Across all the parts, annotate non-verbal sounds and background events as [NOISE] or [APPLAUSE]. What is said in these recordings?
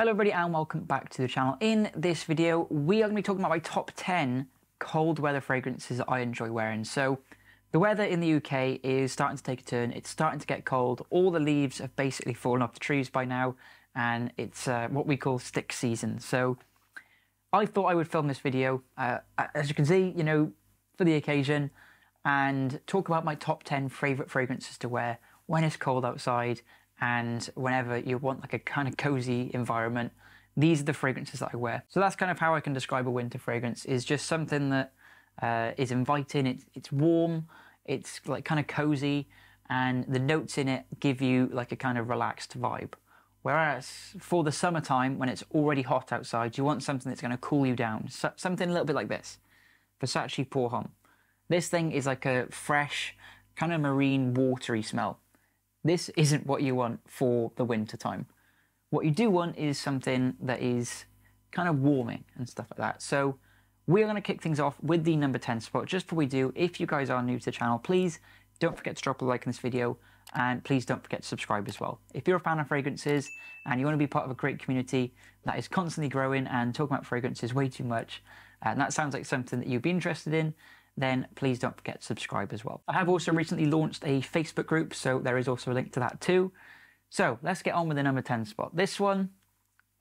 Hello everybody and welcome back to the channel. In this video, we are going to be talking about my top 10 cold weather fragrances that I enjoy wearing. So the weather in the UK is starting to take a turn. It's starting to get cold. All the leaves have basically fallen off the trees by now and it's uh, what we call stick season. So I thought I would film this video, uh, as you can see, you know, for the occasion and talk about my top 10 favourite fragrances to wear when it's cold outside and whenever you want like a kind of cozy environment, these are the fragrances that I wear. So that's kind of how I can describe a winter fragrance is just something that uh, is inviting, it's, it's warm, it's like kind of cozy, and the notes in it give you like a kind of relaxed vibe. Whereas for the summertime, when it's already hot outside, you want something that's going to cool you down. So, something a little bit like this. Versace Pour Homme. This thing is like a fresh, kind of marine, watery smell. This isn't what you want for the winter time. What you do want is something that is kind of warming and stuff like that. So we're going to kick things off with the number 10 spot. Just before we do, if you guys are new to the channel, please don't forget to drop a like in this video and please don't forget to subscribe as well. If you're a fan of fragrances and you want to be part of a great community that is constantly growing and talking about fragrances way too much, uh, and that sounds like something that you'd be interested in, then please don't forget to subscribe as well. I have also recently launched a Facebook group, so there is also a link to that too. So let's get on with the number 10 spot. This one,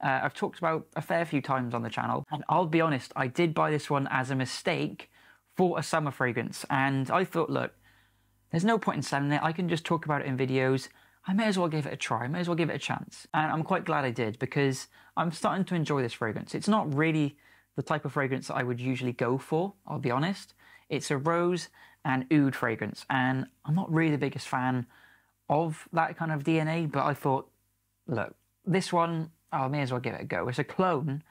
uh, I've talked about a fair few times on the channel, and I'll be honest, I did buy this one as a mistake for a summer fragrance, and I thought, look, there's no point in selling it, I can just talk about it in videos, I may as well give it a try, I may as well give it a chance. And I'm quite glad I did because I'm starting to enjoy this fragrance. It's not really the type of fragrance that I would usually go for, I'll be honest. It's a rose and oud fragrance, and I'm not really the biggest fan of that kind of DNA, but I thought, look, this one, oh, I may as well give it a go. It's a clone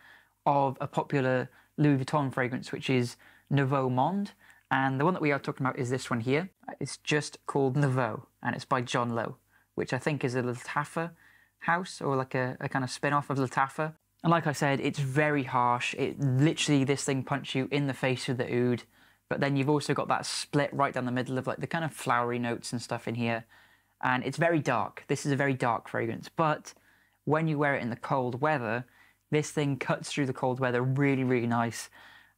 of a popular Louis Vuitton fragrance, which is Nouveau Monde, and the one that we are talking about is this one here. It's just called Nouveau, and it's by Jean Lowe, which I think is a Lattafa house or like a, a kind of spin off of Lattafa. And like I said, it's very harsh. It literally, this thing punches you in the face with the oud but then you've also got that split right down the middle of like the kind of flowery notes and stuff in here. And it's very dark. This is a very dark fragrance, but when you wear it in the cold weather, this thing cuts through the cold weather really, really nice.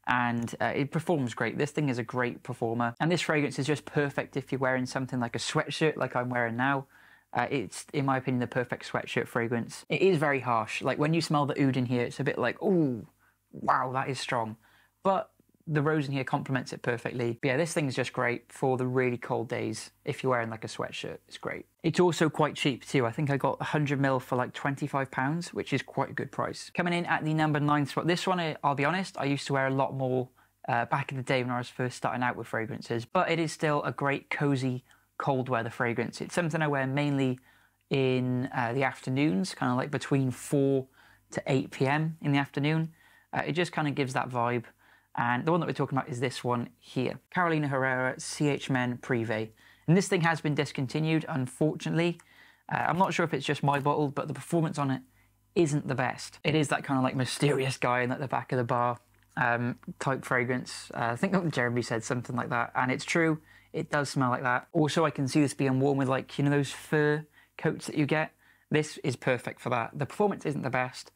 And uh, it performs great. This thing is a great performer. And this fragrance is just perfect if you're wearing something like a sweatshirt like I'm wearing now. Uh, it's, in my opinion, the perfect sweatshirt fragrance. It is very harsh. Like when you smell the oud in here, it's a bit like, oh, wow, that is strong. But the rose in here complements it perfectly. But yeah, this thing is just great for the really cold days. If you're wearing like a sweatshirt, it's great. It's also quite cheap too. I think I got 100ml for like 25 pounds, which is quite a good price. Coming in at the number nine spot. This one, I'll be honest, I used to wear a lot more uh, back in the day when I was first starting out with fragrances, but it is still a great cozy cold weather fragrance. It's something I wear mainly in uh, the afternoons, kind of like between 4 to 8 p.m. in the afternoon. Uh, it just kind of gives that vibe. And the one that we're talking about is this one here Carolina Herrera CH Men Privé. And this thing has been discontinued, unfortunately. Uh, I'm not sure if it's just my bottle, but the performance on it isn't the best. It is that kind of like mysterious guy in at the back of the bar um, type fragrance. Uh, I think Jeremy said something like that, and it's true. It does smell like that. Also, I can see this being worn with like you know those fur coats that you get. This is perfect for that. The performance isn't the best,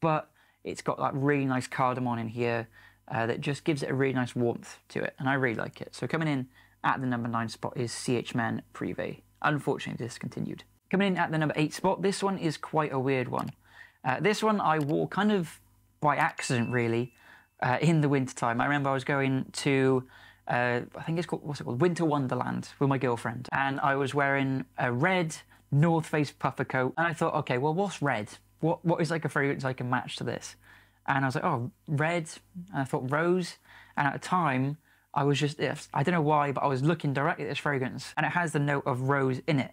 but it's got that really nice cardamom in here uh, that just gives it a really nice warmth to it, and I really like it. So coming in at the number nine spot is CH Men Privé, unfortunately discontinued. Coming in at the number eight spot, this one is quite a weird one. Uh, this one I wore kind of by accident, really, uh, in the wintertime. I remember I was going to, uh, I think it's called, what's it called, Winter Wonderland with my girlfriend, and I was wearing a red North Face puffer coat, and I thought, okay, well, what's red? What what is like a fragrance I can match to this? And I was like, oh, red. And I thought rose. And at the time, I was just, I don't know why, but I was looking directly at this fragrance and it has the note of rose in it.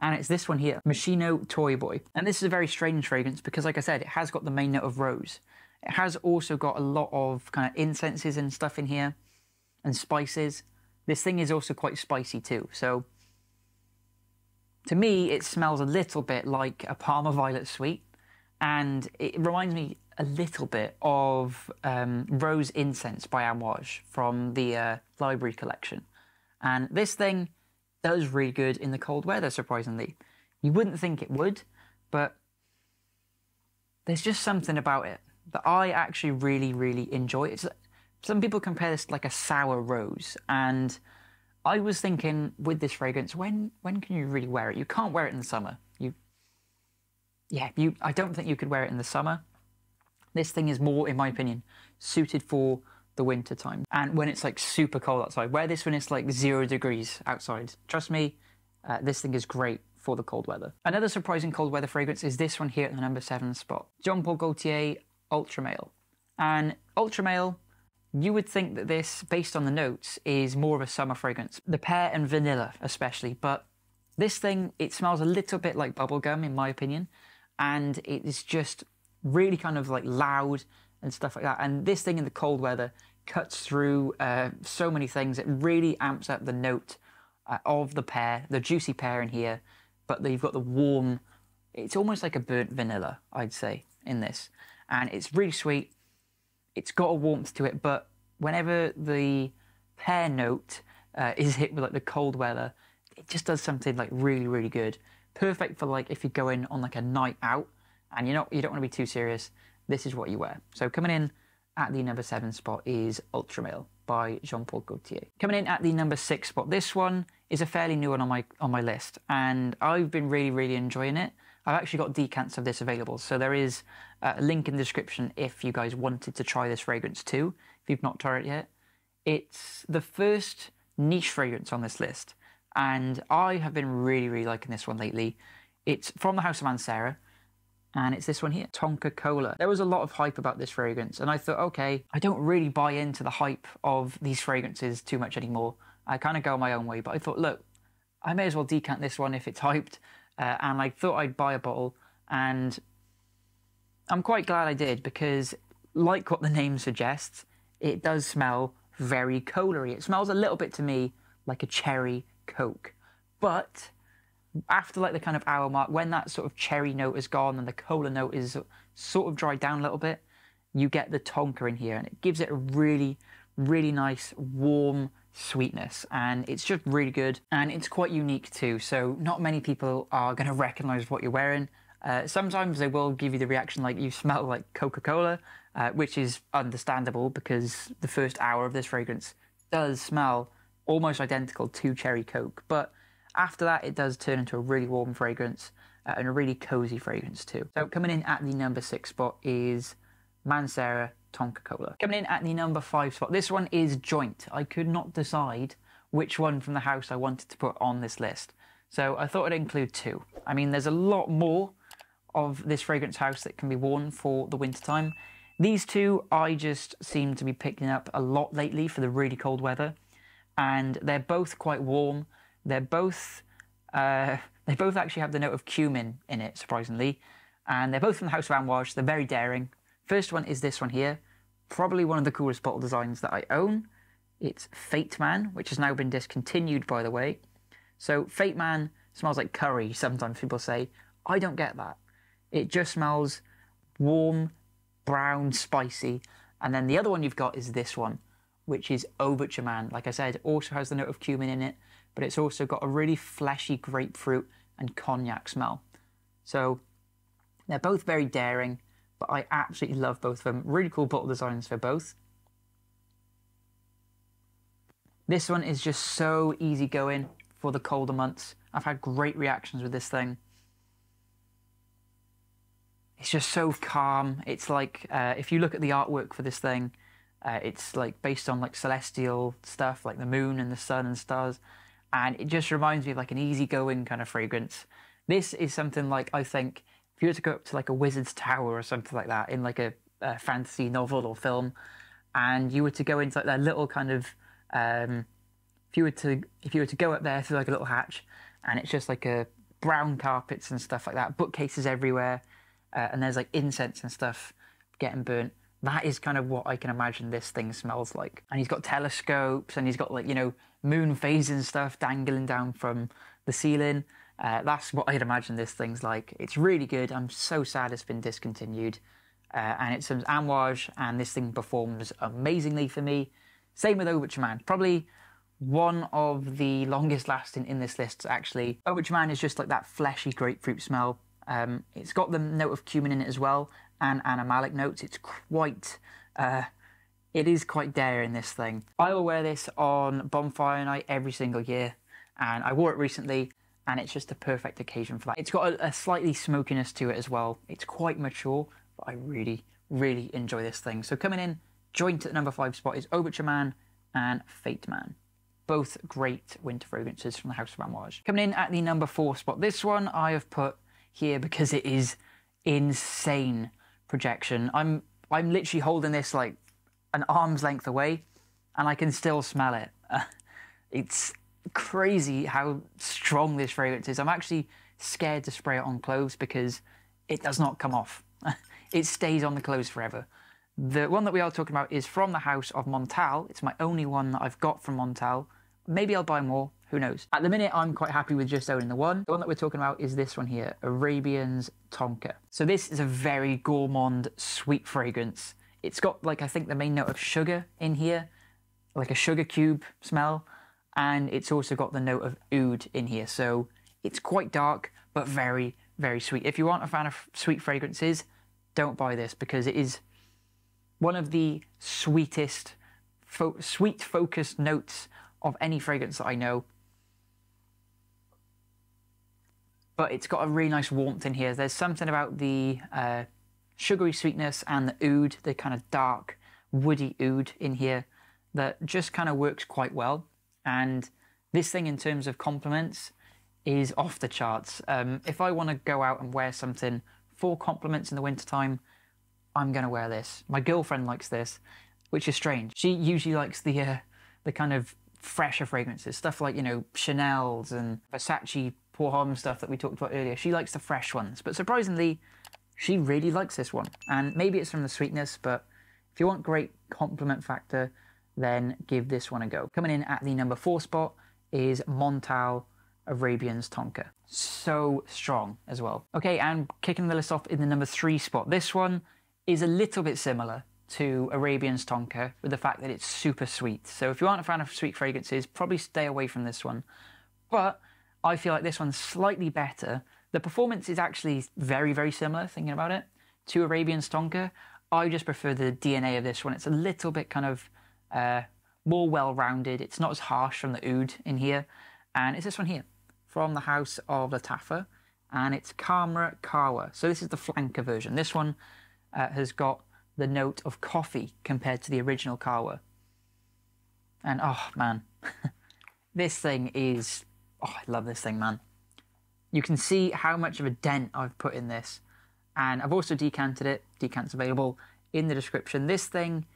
And it's this one here, Moschino Toy Boy. And this is a very strange fragrance because, like I said, it has got the main note of rose. It has also got a lot of kind of incenses and stuff in here and spices. This thing is also quite spicy too. So to me, it smells a little bit like a Parma Violet Sweet. And it reminds me a little bit of um, Rose Incense by Amouage from the uh, library collection. And this thing does really good in the cold weather, surprisingly. You wouldn't think it would, but there's just something about it that I actually really, really enjoy. It's some people compare this to like a sour rose, and I was thinking with this fragrance, when when can you really wear it? You can't wear it in the summer. You, yeah, you. I don't think you could wear it in the summer. This thing is more, in my opinion, suited for the winter time and when it's like super cold outside. Wear this when it's like zero degrees outside. Trust me, uh, this thing is great for the cold weather. Another surprising cold weather fragrance is this one here at the number seven spot. Jean Paul Gaultier Ultra Male. And Ultra Male, you would think that this, based on the notes, is more of a summer fragrance. The pear and vanilla, especially. But this thing, it smells a little bit like bubblegum, in my opinion. And it is just really kind of like loud and stuff like that. And this thing in the cold weather cuts through uh, so many things. It really amps up the note uh, of the pear, the juicy pear in here, but you've got the warm, it's almost like a burnt vanilla, I'd say, in this. And it's really sweet. It's got a warmth to it, but whenever the pear note uh, is hit with like the cold weather, it just does something like really, really good. Perfect for like if you're going on like a night out and you're not you don't want to be too serious, this is what you wear. So coming in at the number seven spot is Ultra Male by Jean-Paul Gaultier. Coming in at the number six spot, this one is a fairly new one on my on my list, and I've been really really enjoying it. I've actually got decants of this available, so there is a link in the description if you guys wanted to try this fragrance too. If you've not tried it yet, it's the first niche fragrance on this list, and I have been really really liking this one lately. It's from the House of Mancera, and it's this one here, Tonka Cola. There was a lot of hype about this fragrance, and I thought, okay, I don't really buy into the hype of these fragrances too much anymore. I kind of go my own way, but I thought, look, I may as well decant this one if it's hyped, uh, and I thought I'd buy a bottle, and I'm quite glad I did because, like what the name suggests, it does smell very cola It smells a little bit to me like a cherry Coke, but after like the kind of hour mark, when that sort of cherry note is gone and the cola note is sort of dried down a little bit, you get the tonka in here and it gives it a really, really nice, warm sweetness. And it's just really good and it's quite unique too. So, not many people are going to recognize what you're wearing. Uh, sometimes they will give you the reaction like you smell like Coca Cola, uh, which is understandable because the first hour of this fragrance does smell almost identical to Cherry Coke. But after that, it does turn into a really warm fragrance uh, and a really cozy fragrance too. So coming in at the number six spot is Mancera Tonka Cola. Coming in at the number five spot, this one is Joint. I could not decide which one from the house I wanted to put on this list. So I thought I'd include two. I mean, there's a lot more of this fragrance house that can be worn for the winter time. These two I just seem to be picking up a lot lately for the really cold weather. And they're both quite warm they're both uh, they both actually have the note of cumin in it, surprisingly, and they're both from the House of Amouage. They're very daring. First one is this one here, probably one of the coolest bottle designs that I own. It's Fate Man, which has now been discontinued, by the way. So Fate Man smells like curry. Sometimes people say I don't get that. It just smells warm, brown, spicy. And then the other one you've got is this one, which is Overture Man. Like I said, also has the note of cumin in it but it's also got a really fleshy grapefruit and cognac smell. So they're both very daring, but I absolutely love both of them. Really cool bottle designs for both. This one is just so easygoing for the colder months. I've had great reactions with this thing. It's just so calm. It's like, uh, if you look at the artwork for this thing, uh, it's like based on like celestial stuff, like the moon and the sun and stars and it just reminds me of like an easygoing kind of fragrance. This is something like I think if you were to go up to like a wizard's tower or something like that in like a, a fantasy novel or film, and you were to go into like that little kind of um, if you were to if you were to go up there through like a little hatch, and it's just like a brown carpets and stuff like that, bookcases everywhere, uh, and there's like incense and stuff getting burnt. That is kind of what I can imagine this thing smells like. And he's got telescopes and he's got like, you know, moon phasing stuff dangling down from the ceiling. Uh, that's what I'd imagine this thing's like. It's really good. I'm so sad it's been discontinued. Uh, and it's some Amouage, and this thing performs amazingly for me. Same with Overture. Probably one of the longest lasting in this list, actually. Overture is just like that fleshy grapefruit smell. Um, it's got the note of cumin in it as well, and animalic notes. It's quite, uh, it is quite daring, this thing. I will wear this on bonfire night every single year, and I wore it recently, and it's just a perfect occasion for that. It's got a, a slightly smokiness to it as well. It's quite mature, but I really, really enjoy this thing. So coming in, joint at the number five spot is Overture Man and Fate Man. Both great winter fragrances from the House of Amouage. Coming in at the number four spot, this one I have put here because it is insane projection. I'm I'm literally holding this like an arm's length away, and I can still smell it. [LAUGHS] It's crazy how strong this fragrance is. I'm actually scared to spray it on clothes because it does not come off. [LAUGHS] it stays on the clothes forever. The one that we are talking about is from the house of Montale. It's my only one that I've got from Montale. Maybe I'll buy more, who knows. At the minute, I'm quite happy with just owning the one. The one that we're talking about is this one here, Arabian's Tonka. So this is a very gourmand, sweet fragrance. It's got, like, I think the main note of sugar in here, like a sugar cube smell, and it's also got the note of oud in here. So it's quite dark, but very, very sweet. If you aren't a fan of sweet fragrances, don't buy this because it is one of the sweetest, fo sweet focused notes of any fragrance that I know. But it's got a really nice warmth in here. There's something about the uh, sugary sweetness and the oud, the kind of dark, woody oud in here that just kind of works quite well. And this thing, in terms of compliments, is off the charts. Um, if I want to go out and wear something for compliments in the wintertime, I'm going to wear this. My girlfriend likes this, which is strange. She usually likes the uh, the kind of fresher fragrances, stuff like, you know, Chanel's and Versace Pour Homme stuff that we talked about earlier. She likes the fresh ones, but surprisingly, she really likes this one. And maybe it's from the sweetness, but if you want great compliment factor, then give this one a go. Coming in at the number four spot is Montale Arabian's Tonka. So strong as well. Okay, and kicking the list off in the number three spot. This one is a little bit similar to Arabian's Tonka with the fact that it's super sweet. So if you aren't a fan of sweet fragrances, probably stay away from this one. But I feel like this one's slightly better. The performance is actually very, very similar, thinking about it, to Arabians Tonka. I just prefer the DNA of this one. It's a little bit kind of uh, more well-rounded. It's not as harsh from the oud in here. And it's this one here, from the house of Lattafa, and it's Khamrah Qahwa. So this is the flanker version. This one uh, has got the note of coffee compared to the original Kawa. And oh man, [LAUGHS] this thing is. Oh, I love this thing, man. You can see how much of a dent I've put in this. And I've also decanted it. Decants available in the description. This thing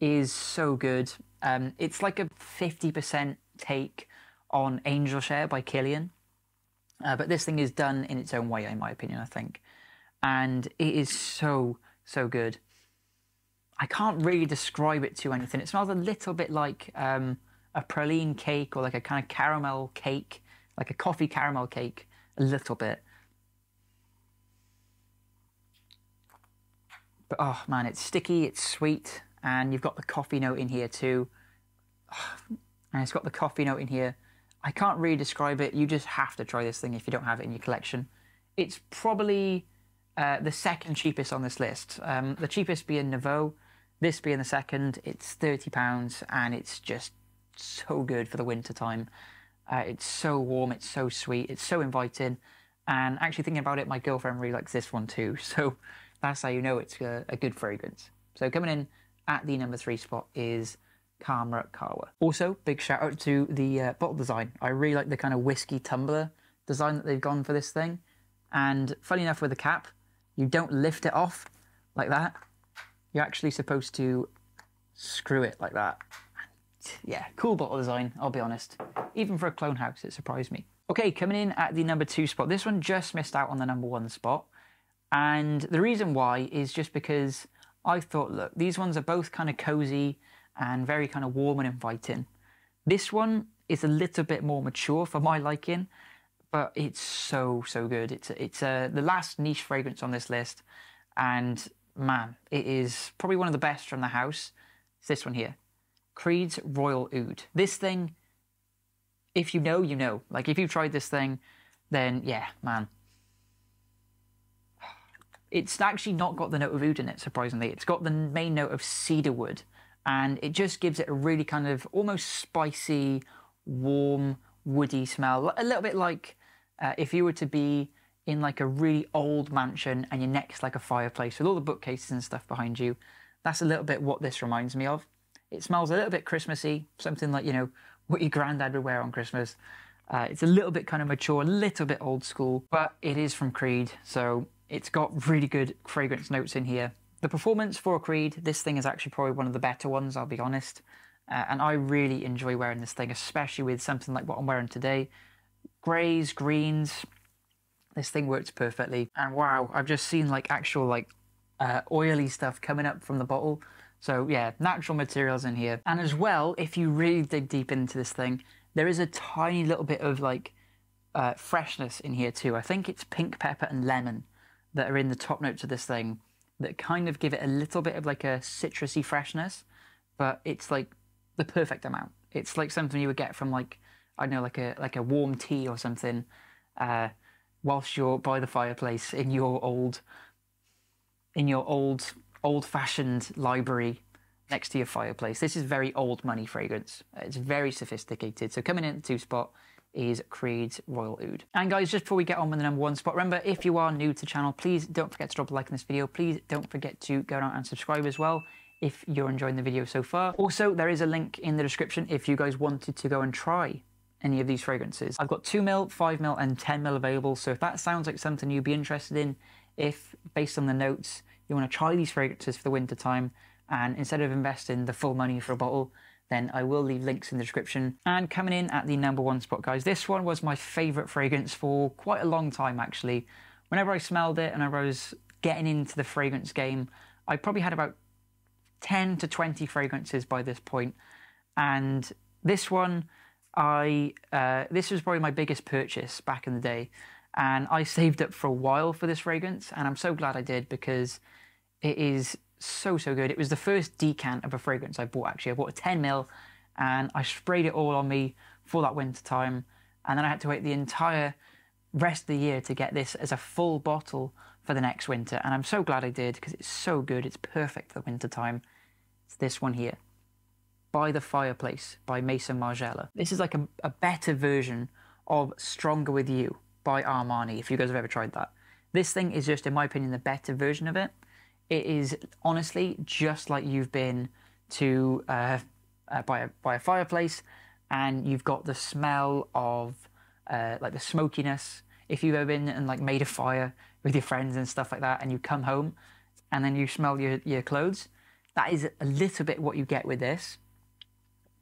is so good. Um, it's like a 50% take on Angel Share by Kilian. Uh, but this thing is done in its own way, in my opinion, I think. And it is so, so good. I can't really describe it to anything. It smells a little bit like um, a praline cake or like a kind of caramel cake, like a coffee caramel cake, a little bit. But oh man, it's sticky, it's sweet, and you've got the coffee note in here too. And it's got the coffee note in here. I can't really describe it. You just have to try this thing if you don't have it in your collection. It's probably uh, the second cheapest on this list. Um, the cheapest being Nouveau, this being the second, it's £30 and it's just so good for the winter time. Uh, it's so warm, it's so sweet, it's so inviting. And actually thinking about it, my girlfriend really likes this one too. [LAUGHS] So that's how you know it's a, a good fragrance. So coming in at the number three spot is Khamrah Qahwa. Also, big shout out to the uh, bottle design. I really like the kind of whiskey tumbler design that they've gone for this thing. And funny enough, with the cap, you don't lift it off like that. You're actually supposed to screw it like that. Yeah, cool bottle design, I'll be honest. Even for a clone house, it surprised me. Okay, coming in at the number two spot. This one just missed out on the number one spot. And the reason why is just because I thought, look, these ones are both kind of cozy and very kind of warm and inviting. This one is a little bit more mature for my liking, but it's so so good. It's it's uh, the last niche fragrance on this list, and man, it is probably one of the best from the house. It's this one here, Creed's Royal Oud. This thing, if you know, you know. Like if you've tried this thing, then yeah, man, It's actually not got the note of oud in it, surprisingly. It's got the main note of cedarwood, and it just gives it a really kind of almost spicy, warm, woody smell. A little bit like uh, if you were to be in like a really old mansion and you're next like a fireplace with all the bookcases and stuff behind you. That's a little bit what this reminds me of. It smells a little bit Christmassy, something like, you know, what your granddad would wear on Christmas. Uh, it's a little bit kind of mature, a little bit old school, but it is from Creed, so it's got really good fragrance notes in here. The performance for Creed, this thing is actually probably one of the better ones, I'll be honest. Uh, and I really enjoy wearing this thing, especially with something like what I'm wearing today. Greys, greens, this thing works perfectly. And wow, I've just seen like actual like uh, oily stuff coming up from the bottle. So yeah, natural materials in here. And as well, if you really dig deep into this thing, there is a tiny little bit of like uh, freshness in here too. I think it's pink pepper and lemon that are in the top notes of this thing that kind of give it a little bit of like a citrusy freshness, but it's like the perfect amount. It's like something you would get from like I don't know like a like a warm tea or something. Uh, whilst you're by the fireplace in your old in your old old fashioned library next to your fireplace. This is very old money fragrance. It's very sophisticated. So coming in at two spot is Creed's Royal Oud. And guys, just before we get on with the number one spot, remember if you are new to the channel, please don't forget to drop a like in this video. Please don't forget to go down and subscribe as well if you're enjoying the video so far. Also, there is a link in the description if you guys wanted to go and try any of these fragrances. I've got 2ml, 5ml and 10ml available, so if that sounds like something you'd be interested in, if based on the notes you want to try these fragrances for the winter time, and instead of investing the full money for a bottle, then I will leave links in the description. And coming in at the number one spot, guys, this one was my favourite fragrance for quite a long time actually. Whenever I smelled it and I was getting into the fragrance game, I probably had about 10 to 20 fragrances by this point. point, and this one I uh, this was probably my biggest purchase back in the day, and I saved up for a while for this fragrance, and I'm so glad I did because it is so so good. It was the first decant of a fragrance I bought. Actually, I bought a 10 mil, and I sprayed it all on me for that winter time, and then I had to wait the entire rest of the year to get this as a full bottle for the next winter, and I'm so glad I did because it's so good. It's perfect for the winter time. It's this one here. By the Fireplace by Maison Margiela. This is like a, a better version of Stronger With You by Armani, if you guys have ever tried that. This thing is just, in my opinion, the better version of it. It is honestly just like you've been to uh, uh, by, a, by a fireplace and you've got the smell of uh, like the smokiness. If you've ever been and like made a fire with your friends and stuff like that and you come home and then you smell your, your clothes, that is a little bit what you get with this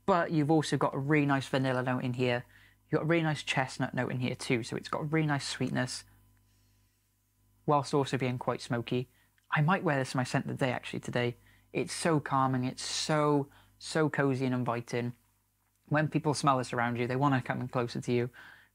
but you've also got a really nice vanilla note in here. You've got a really nice chestnut note in here too, so it's got a really nice sweetness, whilst also being quite smoky. I might wear this in my scent of the day actually today. It's so calming, it's so, so cozy and inviting. When people smell this around you, they want to come closer to you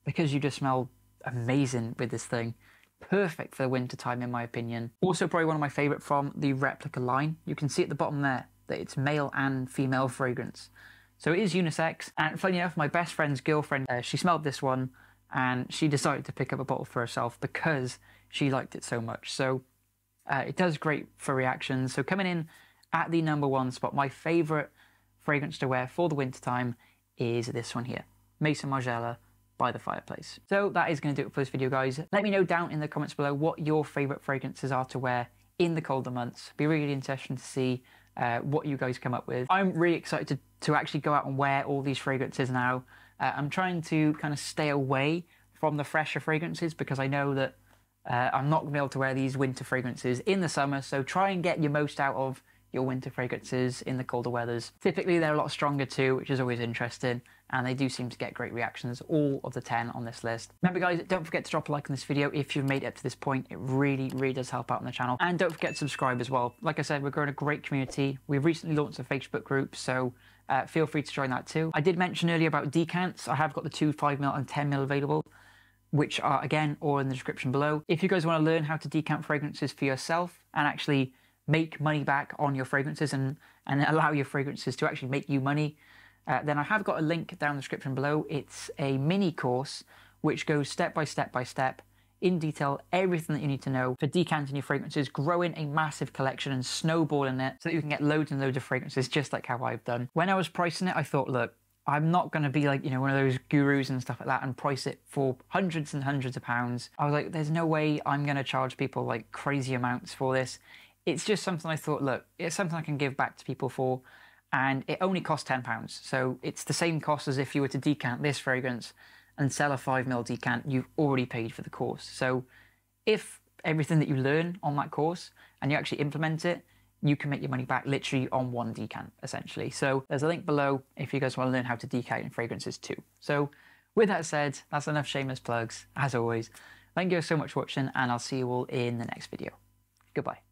because you just smell amazing with this thing. Perfect for the winter time, in my opinion. Also, probably one of my favourite from the replica line. You can see at the bottom there that it's male and female fragrance. So it is unisex. And funny enough, my best friend's girlfriend, uh, she smelled this one and she decided to pick up a bottle for herself because she liked it so much. So uh, it does great for reactions. So coming in at the number one spot, my favorite fragrance to wear for the wintertime is this one here, Maison Margiela by the fireplace. So that is going to do it for this video, guys. Let me know down in the comments below what your favorite fragrances are to wear in the colder months. Be really interesting to see uh, what you guys come up with. I'm really excited to, to actually go out and wear all these fragrances now. Uh, I'm trying to kind of stay away from the fresher fragrances because I know that uh, I'm not going to be able to wear these winter fragrances in the summer. So try and get your most out of your winter fragrances in the colder weathers. Typically, they're a lot stronger too, which is always interesting, and they do seem to get great reactions, all of the 10 on this list. Remember, guys, don't forget to drop a like on this video if you've made it up to this point. It really, really does help out on the channel. And don't forget to subscribe as well. Like I said, we're growing a great community. We've recently launched a Facebook group, so uh, feel free to join that too. I did mention earlier about decants. I have got the two 5ml and 10ml available which are again all in the description below. If you guys want to learn how to decant fragrances for yourself and actually make money back on your fragrances and, and allow your fragrances to actually make you money, uh, then I have got a link down the description below. It's a mini course which goes step by step by step in detail everything that you need to know for decanting your fragrances, growing a massive collection and snowballing it so that you can get loads and loads of fragrances just like how I've done. When I was pricing it, I thought, look, I'm not going to be like, you know, one of those gurus and stuff like that and price it for hundreds and hundreds of pounds. I was like, there's no way I'm going to charge people like crazy amounts for this. It's just something I thought, look, it's something I can give back to people for. And it only costs £10. So it's the same cost as if you were to decant this fragrance and sell a 5ml decant, you've already paid for the course. So if everything that you learn on that course and you actually implement it, you can make your money back literally on one decant, essentially. So there's a link below if you guys want to learn how to decant in fragrances too. So with that said, that's enough shameless plugs, as always. Thank you so much for watching, and I'll see you all in the next video. Goodbye.